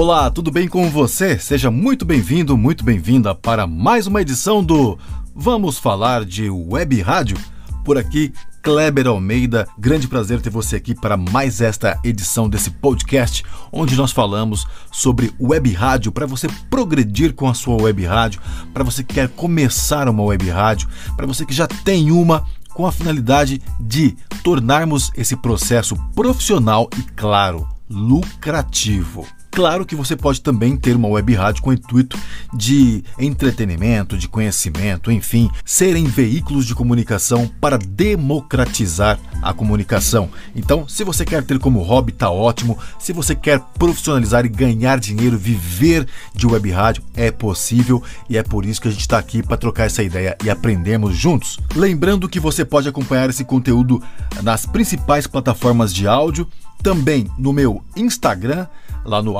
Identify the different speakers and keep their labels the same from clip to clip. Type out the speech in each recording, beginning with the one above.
Speaker 1: Olá, tudo bem com você? Seja muito bem-vindo, muito bem-vinda para mais uma edição do Vamos Falar de Web Rádio. Por aqui, Kleber Almeida, grande prazer ter você aqui para mais esta edição desse podcast, onde nós falamos sobre web rádio para você progredir com a sua web rádio, para você que quer começar uma web rádio, para você que já tem uma com a finalidade de tornarmos esse processo profissional e, claro, lucrativo. Claro que você pode também ter uma web rádio com o intuito de entretenimento, de conhecimento, enfim, serem veículos de comunicação para democratizar a comunicação. Então, se você quer ter como hobby, tá ótimo. Se você quer profissionalizar e ganhar dinheiro, viver de web rádio, é possível e é por isso que a gente está aqui para trocar essa ideia e aprendemos juntos. Lembrando que você pode acompanhar esse conteúdo nas principais plataformas de áudio também no meu Instagram, lá no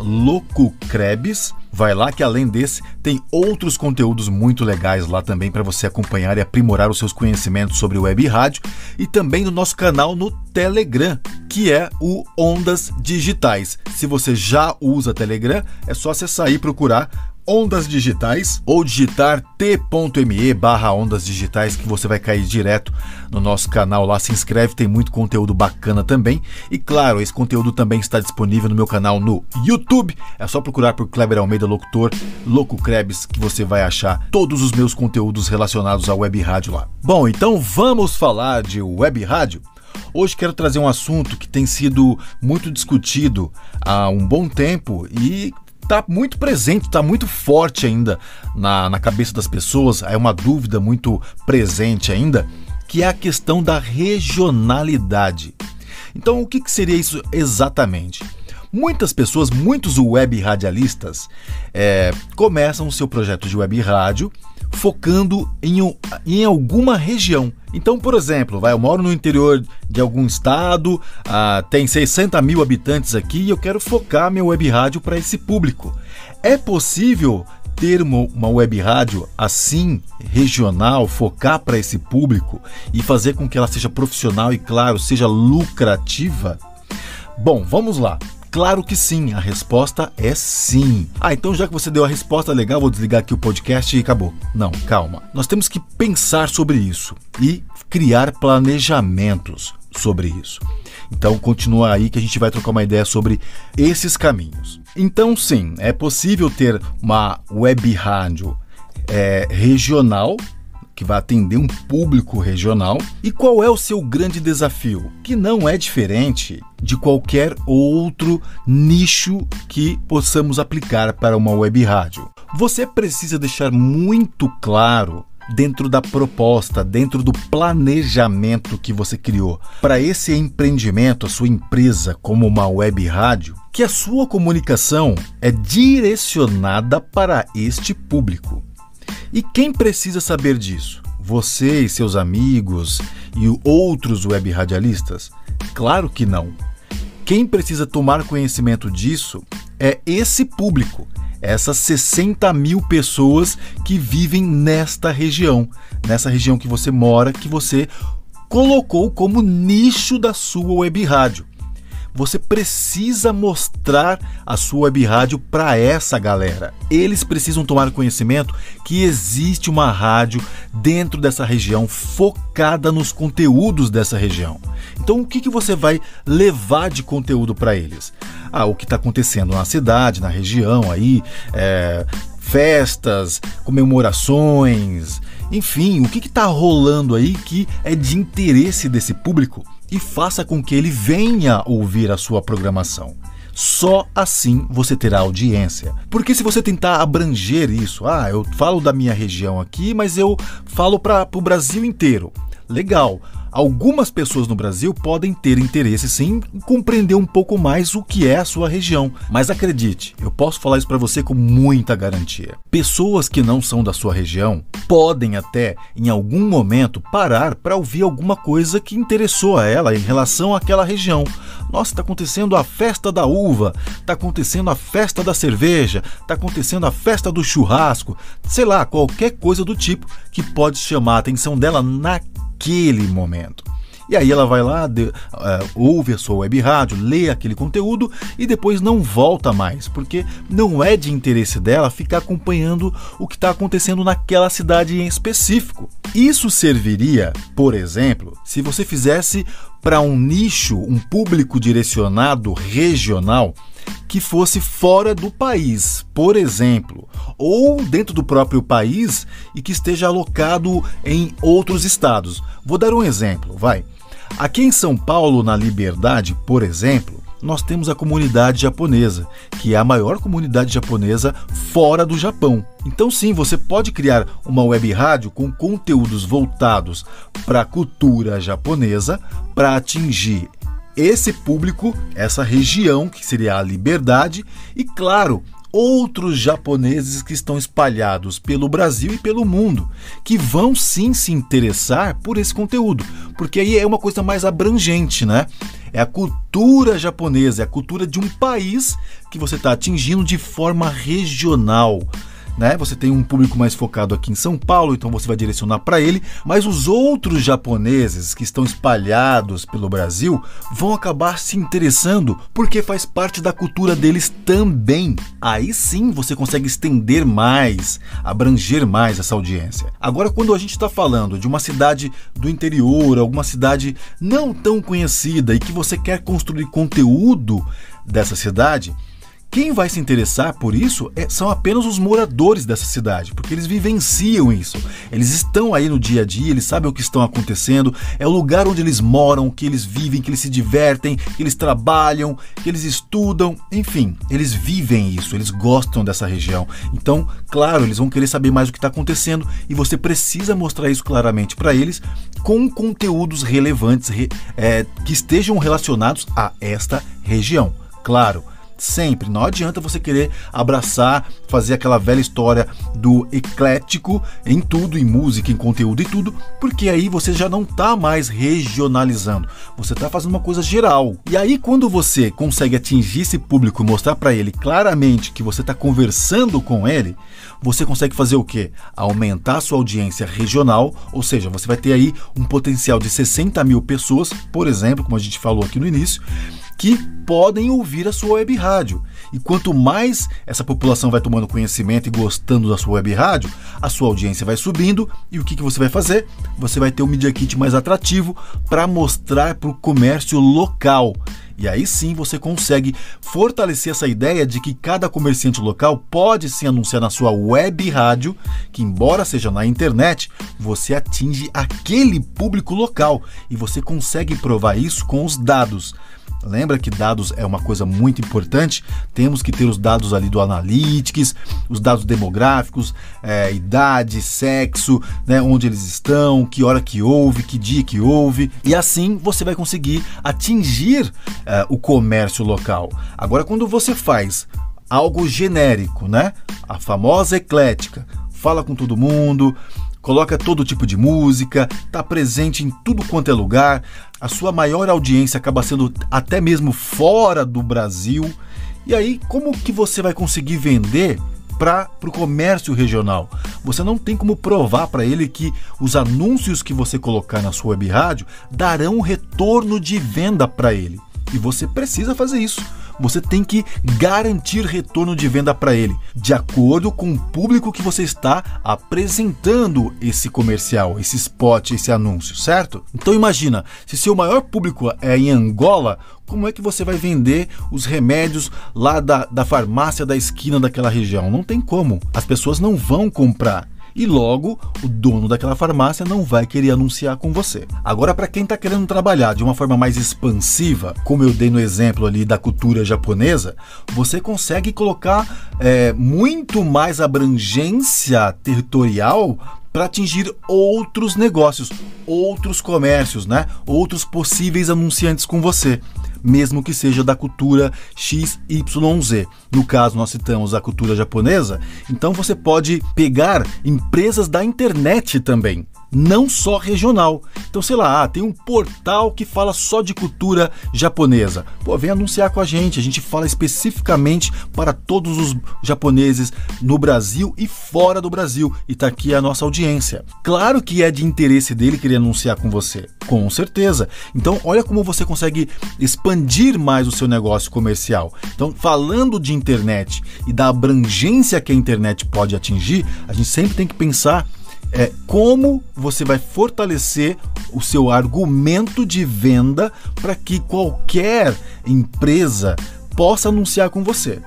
Speaker 1: loucocrebes. Vai lá que além desse tem outros conteúdos muito legais lá também para você acompanhar e aprimorar os seus conhecimentos sobre web e rádio e também no nosso canal no Telegram, que é o Ondas Digitais. Se você já usa Telegram, é só acessar e procurar Ondas Digitais ou digitar t.me barra Ondas Digitais que você vai cair direto no nosso canal lá. Se inscreve, tem muito conteúdo bacana também. E claro, esse conteúdo também está disponível no meu canal no YouTube. É só procurar por Kleber Almeida Locutor, Louco Krebs, que você vai achar todos os meus conteúdos relacionados à web rádio lá. Bom, então vamos falar de web rádio. Hoje quero trazer um assunto que tem sido muito discutido há um bom tempo e está muito presente, está muito forte ainda na, na cabeça das pessoas, é uma dúvida muito presente ainda, que é a questão da regionalidade. Então, o que, que seria isso exatamente? Muitas pessoas, muitos web radialistas, é, começam o seu projeto de web rádio focando em, em alguma região. Então, por exemplo, vai, eu moro no interior de algum estado, ah, tem 60 mil habitantes aqui e eu quero focar meu web rádio para esse público. É possível ter uma web rádio assim, regional, focar para esse público e fazer com que ela seja profissional e, claro, seja lucrativa? Bom, vamos lá. Claro que sim, a resposta é sim. Ah, então já que você deu a resposta legal, vou desligar aqui o podcast e acabou. Não, calma. Nós temos que pensar sobre isso e criar planejamentos sobre isso. Então continua aí que a gente vai trocar uma ideia sobre esses caminhos. Então sim, é possível ter uma web rádio é, regional que vai atender um público regional. E qual é o seu grande desafio? Que não é diferente de qualquer outro nicho que possamos aplicar para uma web rádio. Você precisa deixar muito claro dentro da proposta, dentro do planejamento que você criou para esse empreendimento, a sua empresa como uma web rádio, que a sua comunicação é direcionada para este público. E quem precisa saber disso? Você e seus amigos e outros web radialistas? Claro que não. Quem precisa tomar conhecimento disso é esse público, essas 60 mil pessoas que vivem nesta região, nessa região que você mora, que você colocou como nicho da sua web rádio você precisa mostrar a sua web rádio para essa galera. Eles precisam tomar conhecimento que existe uma rádio dentro dessa região focada nos conteúdos dessa região. Então, o que, que você vai levar de conteúdo para eles? Ah, o que está acontecendo na cidade, na região aí, é, festas, comemorações, enfim, o que está rolando aí que é de interesse desse público e faça com que ele venha ouvir a sua programação. Só assim você terá audiência. Porque se você tentar abranger isso, ah, eu falo da minha região aqui, mas eu falo para o Brasil inteiro. Legal, Algumas pessoas no Brasil podem ter interesse sim em compreender um pouco mais o que é a sua região, mas acredite, eu posso falar isso para você com muita garantia. Pessoas que não são da sua região podem até em algum momento parar para ouvir alguma coisa que interessou a ela em relação àquela região. Nossa, está acontecendo a festa da uva, está acontecendo a festa da cerveja, está acontecendo a festa do churrasco, sei lá, qualquer coisa do tipo que pode chamar a atenção dela naquele naquele E aí ela vai lá, de, uh, ouve a sua web rádio, lê aquele conteúdo e depois não volta mais, porque não é de interesse dela ficar acompanhando o que está acontecendo naquela cidade em específico. Isso serviria, por exemplo, se você fizesse para um nicho, um público direcionado regional que fosse fora do país, por exemplo, ou dentro do próprio país e que esteja alocado em outros estados. Vou dar um exemplo, vai. Aqui em São Paulo, na Liberdade, por exemplo, nós temos a comunidade japonesa, que é a maior comunidade japonesa fora do Japão. Então, sim, você pode criar uma web rádio com conteúdos voltados para a cultura japonesa para atingir esse público, essa região que seria a liberdade e, claro, outros japoneses que estão espalhados pelo Brasil e pelo mundo, que vão sim se interessar por esse conteúdo, porque aí é uma coisa mais abrangente, né? É a cultura japonesa, é a cultura de um país que você está atingindo de forma regional né? Você tem um público mais focado aqui em São Paulo, então você vai direcionar para ele, mas os outros japoneses que estão espalhados pelo Brasil vão acabar se interessando porque faz parte da cultura deles também. Aí sim você consegue estender mais, abranger mais essa audiência. Agora, quando a gente está falando de uma cidade do interior, alguma cidade não tão conhecida e que você quer construir conteúdo dessa cidade, quem vai se interessar por isso é, são apenas os moradores dessa cidade, porque eles vivenciam isso. Eles estão aí no dia a dia, eles sabem o que estão acontecendo, é o lugar onde eles moram, que eles vivem, que eles se divertem, que eles trabalham, que eles estudam, enfim, eles vivem isso, eles gostam dessa região. Então, claro, eles vão querer saber mais o que está acontecendo e você precisa mostrar isso claramente para eles com conteúdos relevantes é, que estejam relacionados a esta região. Claro Sempre. Não adianta você querer abraçar, fazer aquela velha história do eclético em tudo, em música, em conteúdo e tudo, porque aí você já não está mais regionalizando. Você está fazendo uma coisa geral. E aí, quando você consegue atingir esse público mostrar para ele claramente que você está conversando com ele, você consegue fazer o quê? Aumentar a sua audiência regional, ou seja, você vai ter aí um potencial de 60 mil pessoas, por exemplo, como a gente falou aqui no início que podem ouvir a sua web rádio. E quanto mais essa população vai tomando conhecimento e gostando da sua web rádio, a sua audiência vai subindo e o que, que você vai fazer? Você vai ter um Media Kit mais atrativo para mostrar para o comércio local. E aí sim você consegue fortalecer essa ideia de que cada comerciante local pode sim anunciar na sua web rádio, que embora seja na internet, você atinge aquele público local e você consegue provar isso com os dados. Lembra que dados é uma coisa muito importante? Temos que ter os dados ali do Analytics, os dados demográficos, é, idade, sexo, né, onde eles estão, que hora que houve, que dia que houve. E assim você vai conseguir atingir é, o comércio local. Agora, quando você faz algo genérico, né? A famosa eclética, fala com todo mundo, coloca todo tipo de música, está presente em tudo quanto é lugar. A sua maior audiência acaba sendo até mesmo fora do Brasil. E aí, como que você vai conseguir vender para o comércio regional? Você não tem como provar para ele que os anúncios que você colocar na sua web rádio darão retorno de venda para ele. E você precisa fazer isso você tem que garantir retorno de venda para ele, de acordo com o público que você está apresentando esse comercial, esse spot, esse anúncio, certo? Então imagina, se seu maior público é em Angola, como é que você vai vender os remédios lá da, da farmácia da esquina daquela região? Não tem como. As pessoas não vão comprar e logo o dono daquela farmácia não vai querer anunciar com você. Agora, para quem está querendo trabalhar de uma forma mais expansiva, como eu dei no exemplo ali da cultura japonesa, você consegue colocar é, muito mais abrangência territorial para atingir outros negócios, outros comércios, né? Outros possíveis anunciantes com você mesmo que seja da cultura XYZ. No caso, nós citamos a cultura japonesa, então você pode pegar empresas da internet também. Não só regional. Então, sei lá, ah, tem um portal que fala só de cultura japonesa. Pô, vem anunciar com a gente. A gente fala especificamente para todos os japoneses no Brasil e fora do Brasil. E tá aqui a nossa audiência. Claro que é de interesse dele querer anunciar com você, com certeza. Então, olha como você consegue expandir mais o seu negócio comercial. Então, falando de internet e da abrangência que a internet pode atingir, a gente sempre tem que pensar é como você vai fortalecer o seu argumento de venda para que qualquer empresa possa anunciar com você.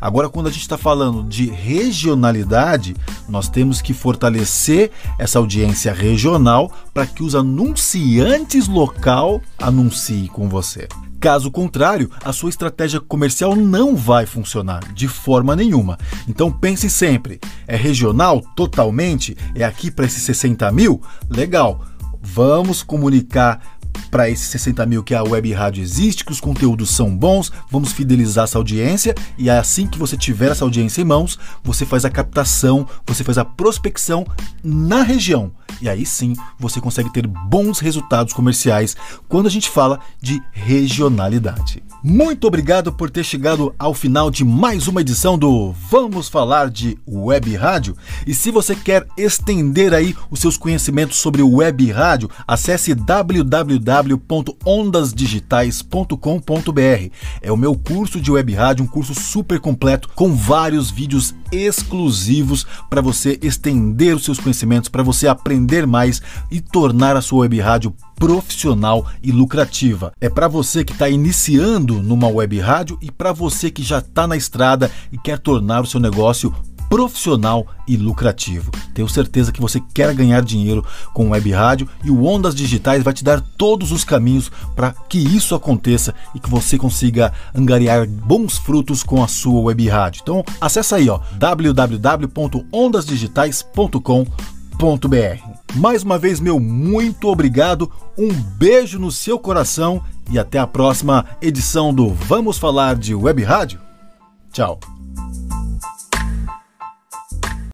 Speaker 1: Agora, quando a gente está falando de regionalidade, nós temos que fortalecer essa audiência regional para que os anunciantes local anunciem com você. Caso contrário, a sua estratégia comercial não vai funcionar de forma nenhuma. Então pense sempre: é regional totalmente? É aqui para esses 60 mil? Legal. Vamos comunicar para esses 60 mil que a web rádio existe, que os conteúdos são bons, vamos fidelizar essa audiência e é assim que você tiver essa audiência em mãos, você faz a captação, você faz a prospecção na região. E aí sim você consegue ter bons resultados comerciais quando a gente fala de regionalidade. Muito obrigado por ter chegado ao final de mais uma edição do Vamos Falar de Web Rádio. E se você quer estender aí os seus conhecimentos sobre web rádio, acesse www.ondasdigitais.com.br. É o meu curso de web rádio, um curso super completo com vários vídeos exclusivos para você estender os seus conhecimentos, para você aprender mais e tornar a sua web rádio profissional e lucrativa. É para você que está iniciando numa web rádio e para você que já está na estrada e quer tornar o seu negócio profissional e lucrativo. Tenho certeza que você quer ganhar dinheiro com web rádio e o Ondas Digitais vai te dar todos os caminhos para que isso aconteça e que você consiga angariar bons frutos com a sua web rádio. Então, acessa aí, ó, www.ondasdigitais.com.br. Mais uma vez, meu muito obrigado, um beijo no seu coração e até a próxima edição do Vamos Falar de Web Rádio. Tchau.